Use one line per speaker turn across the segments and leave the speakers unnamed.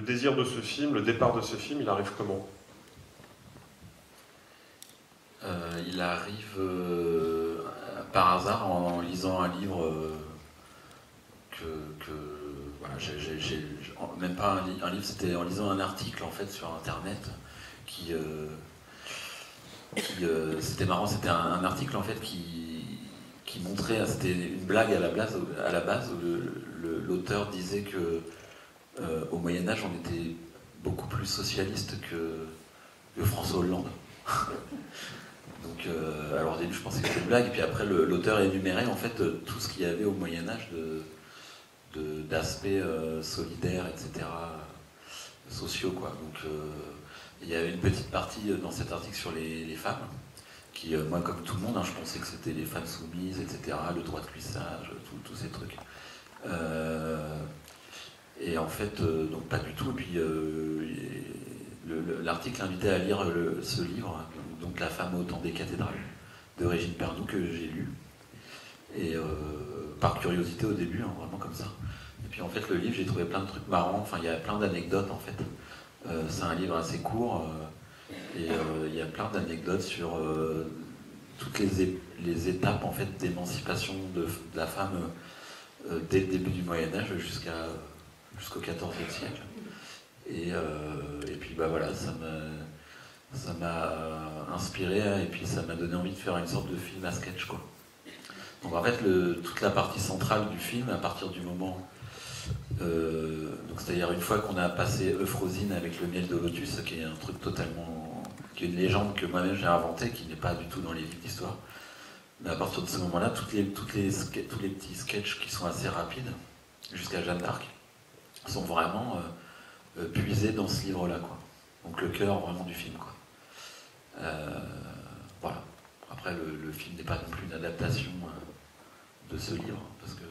le désir de ce film, le départ de ce film, il arrive comment?
Il arrive par hasard en, lisant un livre que, que même pas un, livre, c'était en lisant un article en fait sur internet qui, c'était marrant, c'était un, article en fait qui, qui montrait, c'était une blague à la base, à la base où l'auteur disait que euh, au Moyen Âge, on était beaucoup plus socialiste que, François Hollande. Donc, euh, alors au début, je pensais que c'était une blague, et puis après, l'auteur énumérait en fait tout ce qu'il y avait au Moyen Âge d'aspects euh, solidaires, etc., sociaux, quoi. Donc, il y avait une petite partie dans cet article sur les, femmes, qui, moi, comme tout le monde, hein, je pensais que c'était les femmes soumises, etc., le droit de cuissage, tous ces trucs. Et en fait, euh, donc pas du tout. Et puis euh, l'article invitait à lire ce livre, donc La femme au temps des cathédrales, de Régine Pernoud, que j'ai lu. Et euh, par curiosité au début, hein, vraiment comme ça. Et puis en fait, le livre, j'ai trouvé plein de trucs marrants. Enfin, il y a plein d'anecdotes en fait. c'est un livre assez court. et il y a plein d'anecdotes sur toutes les, les, étapes en fait d'émancipation de, la femme dès le début du Moyen Âge jusqu'à jusqu'au XIVe siècle. Et, euh, et, puis bah voilà, ça m'a ça m'a inspiré et puis ça m'a donné envie de faire une sorte de film à sketch quoi. Donc en fait le, toute la partie centrale du film, à partir du moment, euh, c'est-à-dire une fois qu'on a passé Euphrosine avec le miel de lotus, qui est un truc totalement, qui est une légende que moi-même j'ai inventée, qui n'est pas du tout dans les livres d'histoire. Mais à partir de ce moment-là, toutes les, toutes les, tous les petits sketchs qui sont assez rapides, jusqu'à Jeanne d'Arc, sont vraiment euh, euh, puisés dans ce livre-là. Quoi. Donc le cœur vraiment du film. Quoi. Euh, voilà. Après, le, film n'est pas non plus une adaptation de ce livre, parce que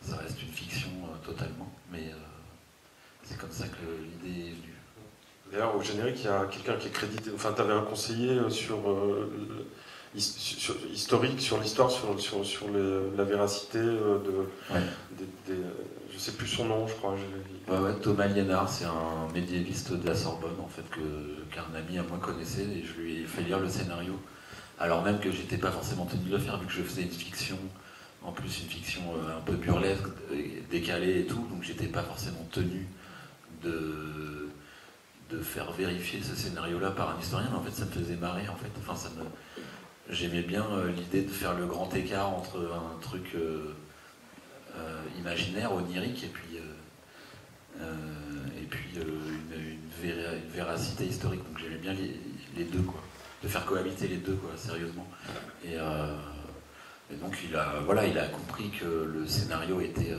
ça reste une fiction totalement, mais c'est comme ça que l'idée est venue.
D'ailleurs, au générique, il y a quelqu'un qui est crédité. Enfin, tu avais un conseiller sur, historique, sur l'histoire, sur, sur, sur la véracité de, des, je sais plus son nom, je crois.
Thomas Liénard, c'est un médiéviste de la Sorbonne, en fait, qu'un ami à moi connaissait, et je lui ai fait lire le scénario. Alors même que j'étais pas forcément tenu de le faire, vu que je faisais une fiction, en plus une fiction euh, un peu burlesque, décalée et tout, donc j'étais pas forcément tenu de, de faire vérifier ce scénario-là par un historien, mais en fait ça me faisait marrer, en fait. Enfin, ça me... J'aimais bien euh, l'idée de faire le grand écart entre un truc... Euh, euh, imaginaire, onirique, et puis, et puis une, véracité historique. Donc j'aimais bien les, deux, quoi. De faire cohabiter les deux, quoi, sérieusement. Et, donc il a, voilà, il a compris que le scénario était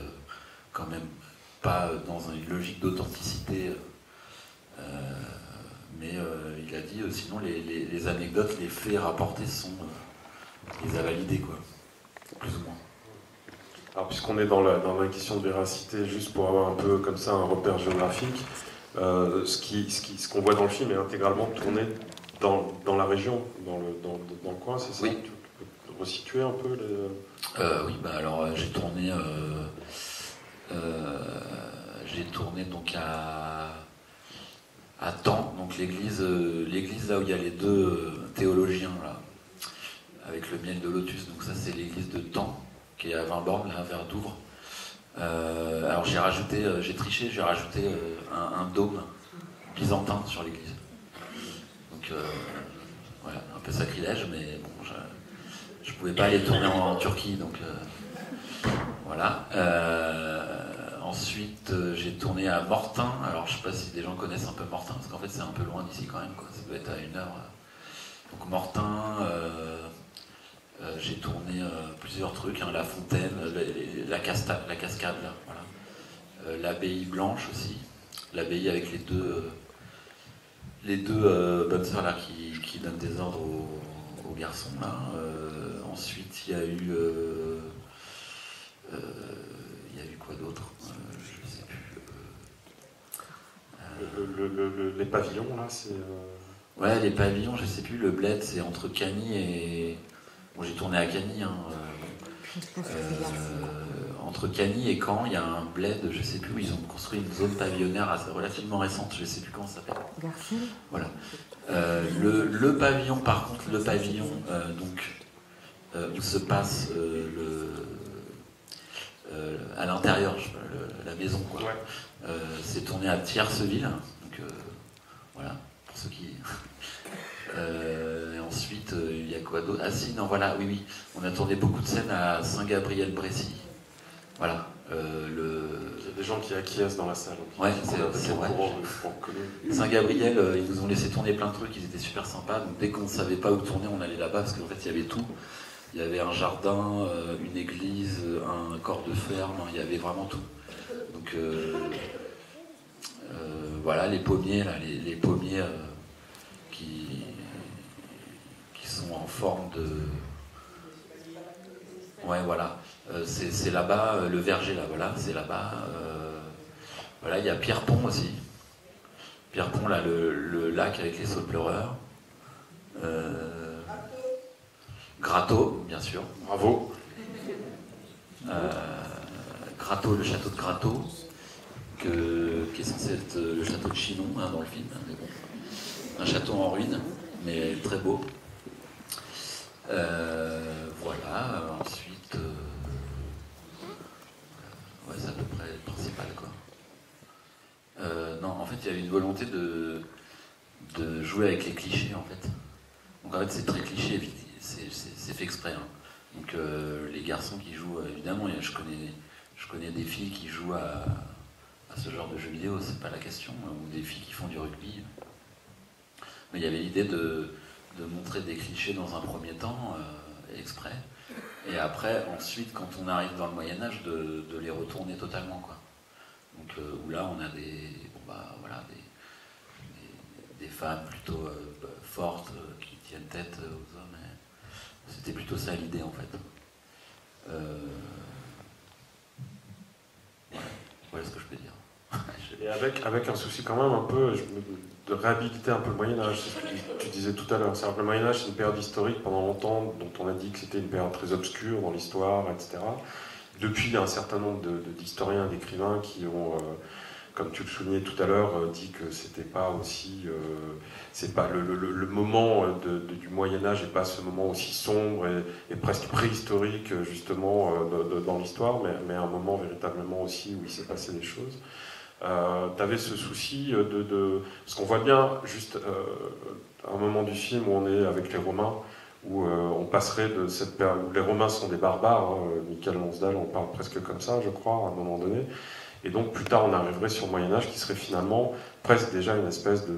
quand même pas dans une logique d'authenticité. Mais il a dit sinon les, anecdotes, les faits rapportés sont. les a validés, quoi. Plus ou moins.
Alors, puisqu'on est dans la, dans la question de véracité, juste pour avoir un peu comme ça un repère géographique, euh, ce qu'on ce ce qu'on voit dans le film est intégralement tourné dans, dans la région, dans le, dans, dans le coin, c'est ça?
Oui.
Tu peux resituer un peu les...
euh, Oui, bah alors euh, j'ai tourné, j'ai tourné donc à, à Tans, donc l'église, l'église là où il y a les deux théologiens là, avec le miel de lotus, donc ça c'est l'église de Tans qui est à 20 bornes, là, vers Douvres. Euh, alors j'ai rajouté, euh, j'ai triché, j'ai rajouté euh, un, dôme byzantin sur l'église. Donc voilà, un peu sacrilège, mais bon, je, ne pouvais pas aller tourner en, Turquie, donc voilà. Ensuite, j'ai tourné à Mortain. Alors, je sais pas si des gens connaissent un peu Mortain, parce qu'en fait, c'est un peu loin d'ici quand même. Quoi. Ça doit être à une heure. Donc, Mortain, euh, j'ai tourné euh, plusieurs trucs, hein, La Fontaine, la, la, cascade. Euh, l'abbaye blanche aussi, l'abbaye avec les deux, deux bonnes sœurs là qui, qui, donnent des ordres aux, garçons. Là. ensuite, il y a eu, il y a eu quoi d'autre Je sais
les pavillons là, c'est.
Ouais, les pavillons, je sais plus. Le bled, c'est entre Cagny et j'ai tourné à Cagny. Hein, euh, entre Cagny et Caen, il y a un bled, je sais plus où, ils ont construit une zone pavillonnaire assez, relativement récente, je sais plus comment ça s'appelle. Voilà. Euh, le, le pavillon, par contre, le pavillon euh, donc, euh, où se passe euh, le, euh, à l'intérieur, la maison, quoi.
Ouais.
Euh, c'est tourné à Tierceville, donc euh, voilà, pour ceux qui. Euh, et ensuite, euh, il y a quoi d'autre? Ah si, non, voilà, oui, oui, on a tourné beaucoup de scènes à Saint-Gabriel-Brécy. Voilà, euh, le,
Il y a des gens qui acquiescent dans la salle. sont
c'est- vrai. Saint-Gabriel, euh, ils nous ont laissé tourner plein de trucs, ils étaient super sympas. Donc dès qu'on ne savait pas où tourner, on allait là-bas parce qu'en fait il y avait tout. Il y avait un jardin, une église, un corps de ferme, il y avait vraiment tout. Donc euh, euh, voilà, les pommiers, là, les, les pommiers euh, qui, qui sont en forme de. Ouais, voilà. Euh, c'est là-bas, euh, le verger, là, voilà, c'est là-bas. voilà, il y a Pierrepont aussi. Pierrepont, là, le, le lac avec les sauts pleureurs. Euh, Gratto, bien sûr.
Bravo.
Gratto, le château de Gratto, que, qui est censé être le château de Chinon hein, dans le film. hein. Un château en ruine, mais très beau. Euh, voilà, ensuite. euh, ouais, c'est à peu près le principal, quoi. Euh, non, en fait, il y avait une volonté de, de jouer avec les clichés, en fait. Donc, en fait, c'est très cliché, c'est fait exprès. hein. Donc, euh, les garçons qui jouent, euh, évidemment, je connais, je connais des filles qui jouent à, ce genre de jeux vidéo, c'est pas la question, hein, ou des filles qui font du rugby. Mais il y avait l'idée de, de montrer des clichés dans un premier temps, euh, exprès, et après, ensuite, quand on arrive dans le Moyen-Âge, de, de les retourner totalement, quoi. Donc, euh, où là, on a des, bon, bah, voilà, des, des, femmes plutôt euh, fortes qui tiennent tête aux hommes. C'était plutôt ça l'idée, en fait. Euh, ouais, voilà ce que je peux dire. Je-
Et avec, un souci quand même un peu de réhabiliter un peu le Moyen-Âge, c'est ce que tu, disais tout à l'heure. Le Moyen-Âge, c'est une période historique pendant longtemps, dont on a dit que c'était une période très obscure dans l'histoire, etc. Depuis, il y a un certain nombre d'historiens, d'écrivains qui ont, euh, comme tu le soulignais tout à l'heure, euh, dit que c'était pas aussi. euh, c'est pas le, moment du Moyen-Âge n'est pas ce moment aussi sombre et, presque préhistorique, justement, dans l'histoire, mais, mais un moment véritablement aussi où il s'est passé des choses tu avais ce souci euh, de, de- Parce qu'on voit bien, juste euh, un moment du film où on est avec les Romains, où euh, on passerait de cette période où les Romains sont des barbares, euh, Michael Lonsdal en parle presque comme ça, je crois, à un moment donné. Et donc plus tard, on arriverait sur le Moyen-Âge qui serait finalement presque déjà une espèce de,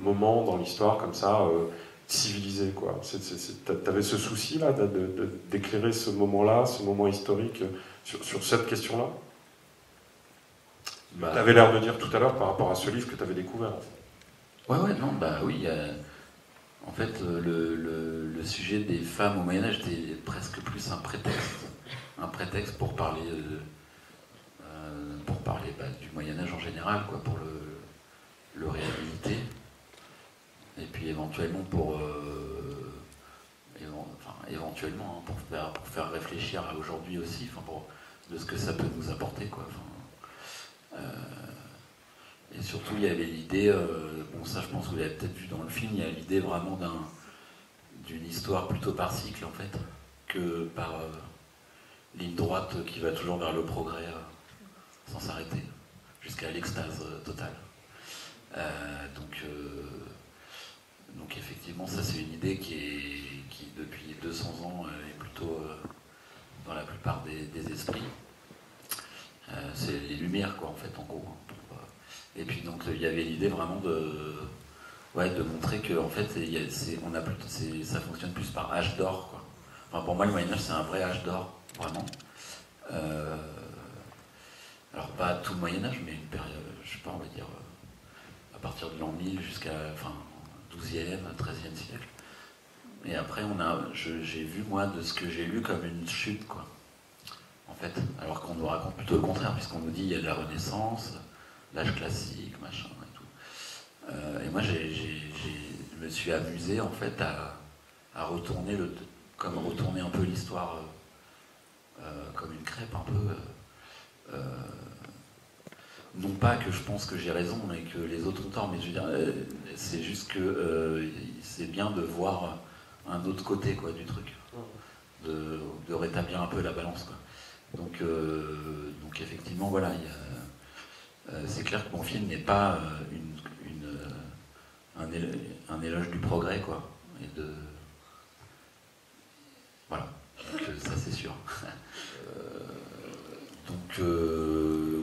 moment dans l'histoire comme ça. euh, civilisé quoi. T'a- T'avais ce souci là d'éclairer ce moment-là, ce moment historique euh, sur, sur cette question-là?
Bah,
Tu avais l'air de dire tout à l'heure par rapport à ce livre que tu avais découvert.
Ouais, ouais, non, bah oui. En fait, euh, le, le- le sujet des femmes au Moyen-Âge était presque plus un prétexte. Un prétexte pour parler, euh, euh, pour parler bah, du Moyen-Âge en général, quoi, pour le, le réhabiliter. Et puis éventuellement pour. enfin, éventuellement, hein, pour, faire, pour faire réfléchir à aujourd'hui aussi, enfin, pour, de ce que ça peut nous apporter, quoi. Enfin, et surtout, il y avait l'idée, euh, bon ça je pense que vous l'avez peut-être vu dans le film, il y a l'idée vraiment d'un, d'une histoire plutôt par cycle en fait, que par euh, ligne droite qui va toujours vers le progrès euh, sans s'arrêter, jusqu'à l'extase euh, totale. Euh, donc, euh, donc effectivement, ça c'est une idée qui, est, qui depuis 200 ans euh, est plutôt euh, dans la plupart des esprits. Euh, c'est les lumières quoi en fait en gros. Et puis donc il y avait l'idée vraiment de, ouais, de montrer que en fait on a c'est- ça fonctionne plus par âge d'or. quoi. Enfin, pour moi le Moyen Âge c'est un vrai âge d'or vraiment. Euh, alors pas tout le Moyen Âge mais une période, je sais pas on va dire euh, à partir de l'an 1000 jusqu'à enfin 12e, 13e siècle. Et après on a, j'ai vu moi de ce que j'ai lu comme une chute quoi. Fait, alors qu'on nous raconte plutôt le contraire puisqu'on nous dit il y a de la Renaissance l'âge classique, machin et tout. Euh, et moi, je me suis amusé en fait à, à retourner le, comme retourner un peu l'histoire euh, euh, comme une crêpe un peu, non pas que je pense que j'ai raison et que les autres ont tort, mais je veux dire, c'est juste que c'est bien de voir un autre côté quoi, du truc, de, de rétablir un peu la balance. Quoi. Donc, euh, donc effectivement, voilà, euh, c'est clair que mon film n'est pas euh, un, élo- un éloge du progrès, quoi, voilà, donc, ça c'est sûr. Donc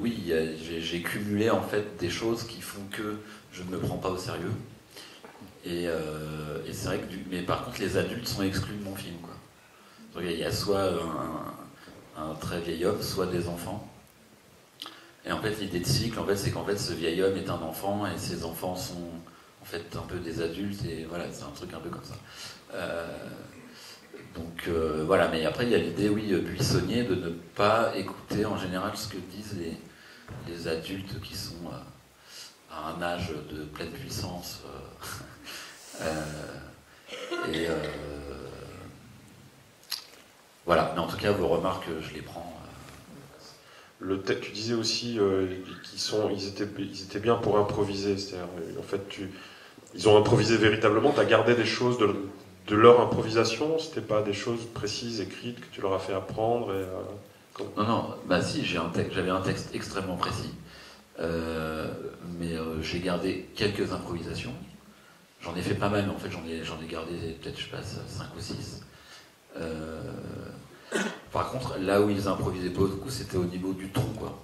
oui, j'ai cumulé en fait des choses qui font que je ne me prends pas au sérieux. Et, c'est vrai que, du- mais par contre, les adultes sont exclus de mon film, quoi. Il y a soit un, un très vieil homme, soit des enfants. Et en fait, l'idée de cycle, en fait, c'est qu'en fait, ce vieil homme est un enfant et ses enfants sont en fait un peu des adultes et voilà, c'est un truc un peu comme ça. Euh, donc euh, voilà, mais après il y a l'idée, oui, buissonnier, de ne pas écouter en général ce que disent les, adultes qui sont euh, à un âge de pleine puissance. voilà, mais en tout cas, vos remarques, je les prends. euh,
Le tu disais aussi euh, qu'ils sont, ils étaient, ils étaient bien pour improviser. C'est-à-dire, euh, en fait, tu, ils ont improvisé véritablement. Tu as gardé des choses de, de leur improvisation. C'était pas des choses précises, écrites, que tu leur as fait apprendre. Et, euh, comme-
Non, non, bah si, j'ai un texte, j'avais un texte extrêmement précis. Euh, mais euh, j'ai gardé quelques improvisations. J'en ai fait pas mal, mais en fait j'en ai, j'en ai gardé peut-être, je passe 5 ou 6. Par contre, là où ils improvisaient beaucoup, c'était au niveau du ton, quoi.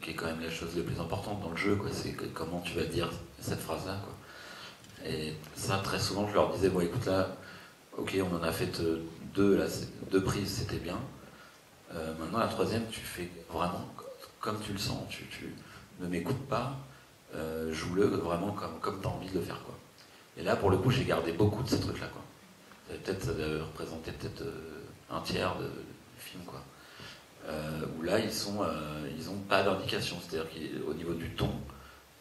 Qui est quand même la chose la plus importante dans le jeu, quoi. C'est comment tu vas dire cette phrase-là, quoi. Et ça, très souvent, je leur disais, bon, écoute, là, ok, on en a fait euh, deux, là, deux prises, c'était bien. Euh, maintenant, la troisième, tu fais vraiment co- comme tu le sens. Tu, ne m'écoutes pas, euh, joue-le vraiment comme, comme tu as envie de le faire. Quoi. Et là, pour le coup, j'ai gardé beaucoup de ces trucs-là. Quoi. Ça peut-être ça représenter peut-être un tiers de, du film. Quoi. Euh, où là, ils sont, euh, ils n'ont pas d'indication. C'est-à-dire qu'au niveau du ton,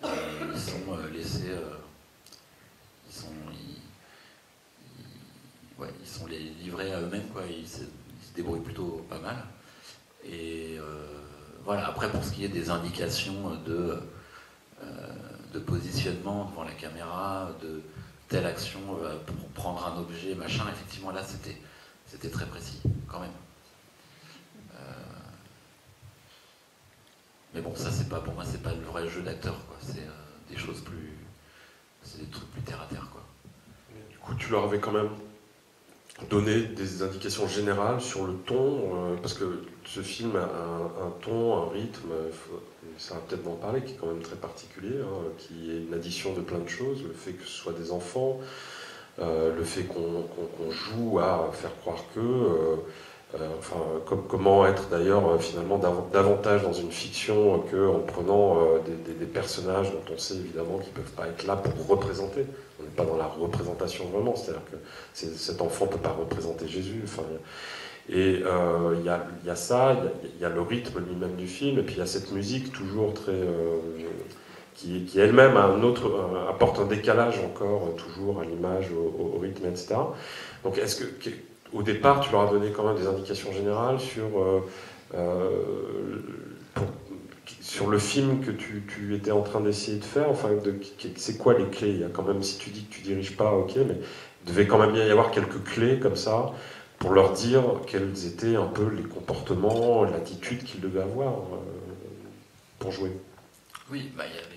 euh, ils sont laissés. ils sont. Ils, sont les livrés à eux-mêmes. Quoi. Ils, se, débrouillent plutôt pas mal. Et voilà, après pour ce qui est des indications de, de positionnement devant la caméra, de telle action pour prendre un objet, machin, effectivement là c'était, c'était très précis quand même. Euh, mais bon, ça c'est pas pour moi, c'est pas le vrai jeu d'acteur, quoi. C'est euh, des choses plus. C'est des trucs plus terre à terre, quoi.
Du coup, tu leur avais quand même donné des indications générales sur le ton, euh, parce que ce film a un, ton, un rythme, ça va peut-être d'en parler, qui est quand même très particulier, hein, qui est une addition de plein de choses, le fait que ce soit des enfants, le fait qu'on joue à faire croire que, euh, euh, enfin, comme- comment être d'ailleurs euh, finalement dav- davantage dans une fiction qu'en prenant euh, des, personnages dont on sait évidemment qu'ils ne peuvent pas être là pour représenter. On n'est pas dans la représentation vraiment, c'est-à-dire que cet enfant ne peut pas représenter Jésus. Enfin, et euh, il y, a, ça, il y a- le rythme lui-même du film, et puis il y a cette musique toujours très. euh, qui, qui elle-même un autre, apporte un décalage encore, euh, toujours à l'image, au, rythme, etc. Donc est-ce que, au départ, tu leur as donné quand même des indications générales sur, euh, euh, sur le film que tu, tu étais en train d'essayer de faire? Enfin, de- c'est quoi les clés? Il y a quand même, si tu dis que tu diriges pas, ok, mais il devait quand même y avoir quelques clés comme ça pour leur dire quels étaient un peu les comportements, l'attitude qu'ils devaient avoir pour jouer.
Oui, bah il y avait,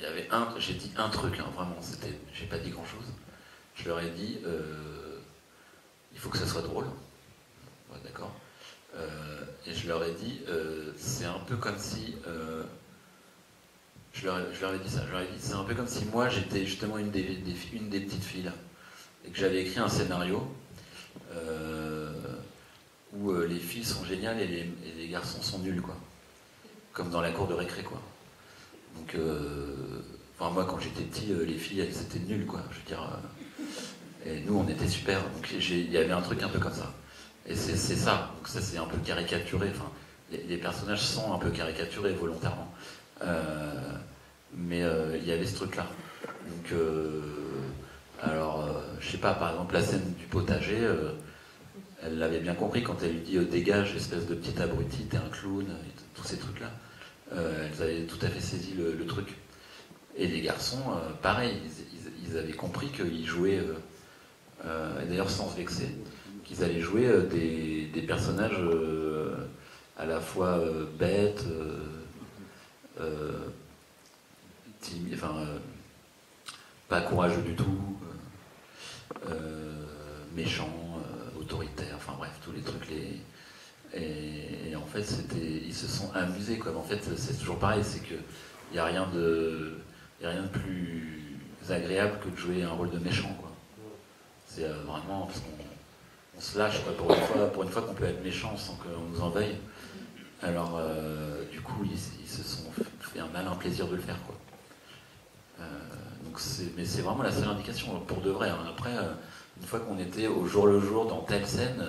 il y avait un, j'ai dit un truc, hein, vraiment, c'était, j'ai pas dit grand chose. Je leur ai dit, euh, il faut que ça soit drôle, Ouais, d'accord. Euh, et je leur ai dit, euh, c'est un peu comme si, je, leur, je leur ai dit ça, je leur ai dit, c'est un peu comme si moi j'étais justement une des, une des petites filles là, et que j'avais écrit un scénario où les filles sont géniales et les, et les garçons sont nuls, quoi. Comme dans la cour de récré, quoi. Donc, euh, moi, quand j'étais petit, euh, les filles, elles étaient nulles, quoi. Je veux dire, euh, et nous, on était super. Donc, il y avait un truc un peu comme ça. Et c'est ça. Donc, ça, c'est un peu caricaturé. Enfin, les, personnages sont un peu caricaturés volontairement. Mais il y avait ce truc-là. Donc, alors, je sais pas, par exemple, la scène du potager, elle l'avait bien compris quand elle lui dit dégage, espèce de petit abruti, t'es un clown, tous ces trucs-là. Elles avaient tout à fait saisi le, truc. Et les garçons, pareil, ils, avaient compris qu'ils jouaient, et d'ailleurs sans se vexer, qu'ils allaient jouer des, personnages à la fois bêtes, enfin, pas courageux du tout, méchant, autoritaire, enfin bref, tous les trucs. Les... fait, c'était, ils se sont amusés. Quoi. En fait, c'est toujours pareil, c'est qu'il n'y a, rien de, a rien de plus agréable que de jouer un rôle de méchant. Quoi. C'est euh, vraiment parce qu'on on se lâche quoi, pour, une fois, pour une fois qu'on peut être méchant sans qu'on nous en veuille. Alors, euh, du coup, ils, se sont fait un malin plaisir de le faire. Quoi. Euh, donc mais c'est vraiment la seule indication, pour de vrai. Hein. Après, une fois qu'on était au jour le jour dans telle scène,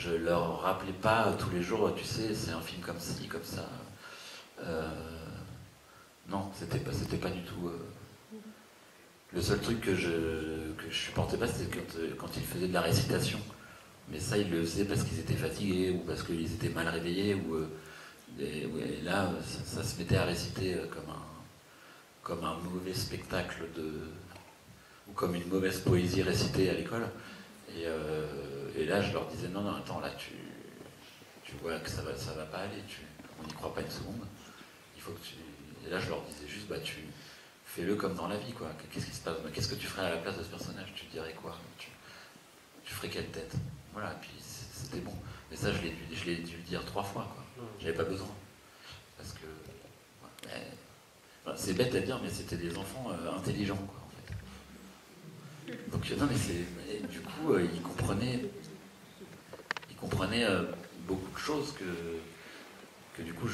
je leur rappelais pas tous les jours, tu sais, c'est un film comme ci, comme ça. Euh, non, c'était pas, pas du tout. Euh, le seul truc que je, supportais pas, c'était quand, quand ils faisaient de la récitation. Mais ça, ils le faisaient parce qu'ils étaient fatigués ou parce qu'ils étaient mal réveillés. Ou, et, là, ça, se mettait à réciter comme un, comme un mauvais spectacle de, comme une mauvaise poésie récitée à l'école. Euh, et, là, je leur disais, non, non, attends, là, tu, tu vois que ça va, ça va pas aller, tu, on n'y croit pas une seconde. Il faut que tu... Et là, je leur disais juste, bah, tu fais-le comme dans la vie, quoi. Qu'est-ce qui se passe? Qu'est-ce que tu ferais à la place de ce personnage? Tu dirais quoi? Tu, tu, ferais quelle tête? Voilà, et puis c'était bon. Mais ça, je l'ai dû, je dû dire trois fois, quoi. J'avais pas besoin. Parce que... c'est bête à dire, mais c'était des enfants euh, intelligents, quoi. Donc, non, mais c'est. Du coup, euh, il comprenait. Comprenait euh, beaucoup de choses que, que du coup.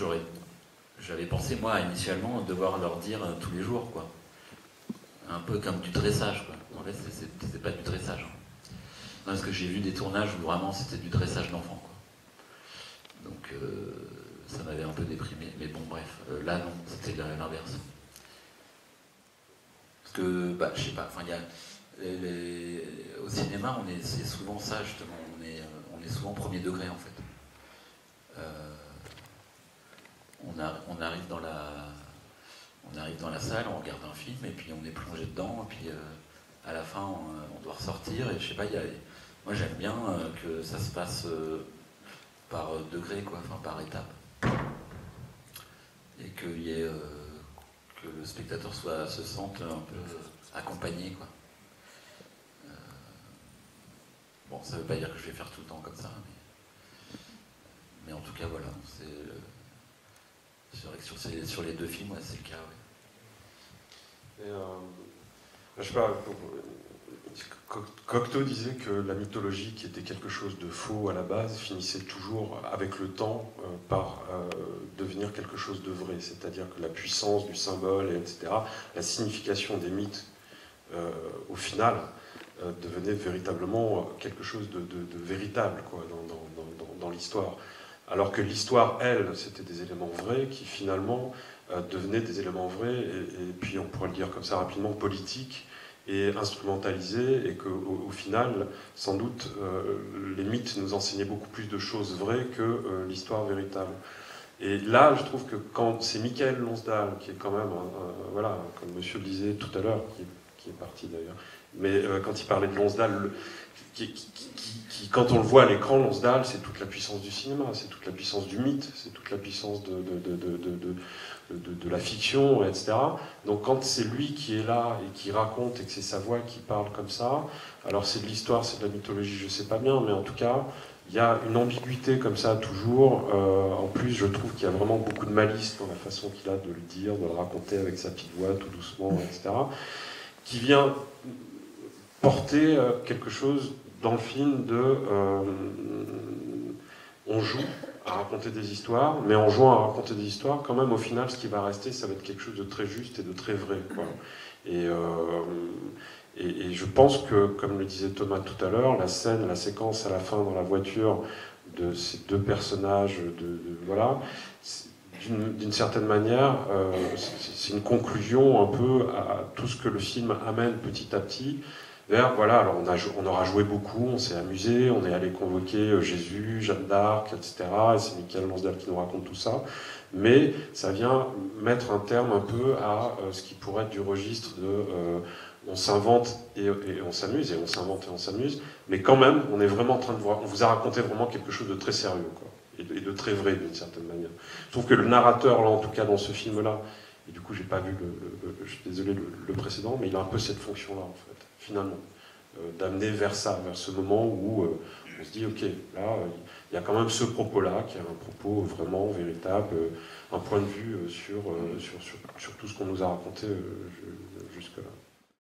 J'avais pensé, moi, initialement, devoir leur dire euh, tous les jours, quoi. Un peu comme du dressage, quoi. En fait, c'est pas du dressage. Hein. Non, parce que j'ai vu des tournages où vraiment c'était du dressage d'enfants, quoi. Donc, ça m'avait un peu déprimé. Mais bon, bref, là, non, c'était l'inverse. Parce que, bah, je sais pas, enfin, il y a au cinéma, est, c'est souvent ça justement, souvent premier degré en fait. Euh, on, arrive dans la, on arrive dans la salle, on regarde un film et puis on est plongé dedans et puis euh, à la fin on, doit ressortir et je sais pas, y a, moi j'aime bien euh, que ça se passe par degré quoi, enfin par étape et que, que le spectateur soit, se sente un peu accompagné quoi. Bon, ça ne veut pas dire que je vais faire tout le temps comme ça, mais, en tout cas, voilà. C'est vrai que sur, les deux films, c'est le cas.
Euh, je sais pas, Cocteau disait que la mythologie, qui était quelque chose de faux à la base, finissait toujours, avec le temps, euh, par euh, devenir quelque chose de vrai. C'est-à-dire que la puissance du symbole, etc., la signification des mythes, au final, devenait véritablement quelque chose de, véritable dans, l'histoire. Alors que l'histoire, elle, c'était des éléments vrais qui finalement euh, devenaient des éléments vrais, et, puis on pourrait le dire comme ça rapidement, politiques et instrumentalisés, et qu'au au final, sans doute, euh, les mythes nous enseignaient beaucoup plus de choses vraies que l'histoire véritable. Et là, je trouve que quand c'est Michael Lonsdal, qui est quand même, voilà, comme monsieur le disait tout à l'heure, qui, est parti d'ailleurs, mais euh, quand il parlait de Lonsdal, qui, quand on le voit à l'écran, Lonsdal, c'est toute la puissance du cinéma, c'est toute la puissance du mythe, c'est toute la puissance de, de, la fiction, etc. Donc quand c'est lui qui est là et qui raconte et que c'est sa voix qui parle comme ça, alors c'est de l'histoire, c'est de la mythologie, je ne sais pas bien, mais en tout cas, il y a une ambiguïté comme ça toujours. Euh, en plus, je trouve qu'il y a vraiment beaucoup de malice dans la façon qu'il a de le dire, de le raconter avec sa petite voix, tout doucement, etc. Qui vient porter euh, quelque chose dans le film de euh, on joue à raconter des histoires, mais en jouant à raconter des histoires, quand même au final ce qui va rester, ça va être quelque chose de très juste et de très vrai. Euh, et, et, je pense que, comme le disait Thomas tout à l'heure, la scène, la séquence à la fin dans la voiture de ces deux personnages, de, voilà, d'une certaine manière, c'est une conclusion un peu à tout ce que le film amène petit à petit vers, voilà, alors on, aura joué beaucoup, on s'est amusé, on est allé convoquer Jésus, Jeanne d'Arc, etc. Et c'est Michael Lansdale qui nous raconte tout ça. Mais ça vient mettre un terme un peu à ce qui pourrait être du registre de on s'invente et, on s'amuse, et on s'invente et on s'amuse, mais quand même, on est vraiment en train de voir, on vous a raconté vraiment quelque chose de très sérieux, quoi, et, de, très vrai d'une certaine manière. Je trouve que le narrateur, là, en tout cas dans ce film-là, et du coup, j'ai pas vu le, je suis désolé, le, précédent, mais il a un peu cette fonction-là, en fait, finalement, euh, d'amener vers ça, vers ce moment où euh, on se dit, ok, là, il y a quand même ce propos-là, qui est un propos vraiment véritable, euh, un point de vue sur, sur, sur, sur tout ce qu'on nous a raconté jusque-là.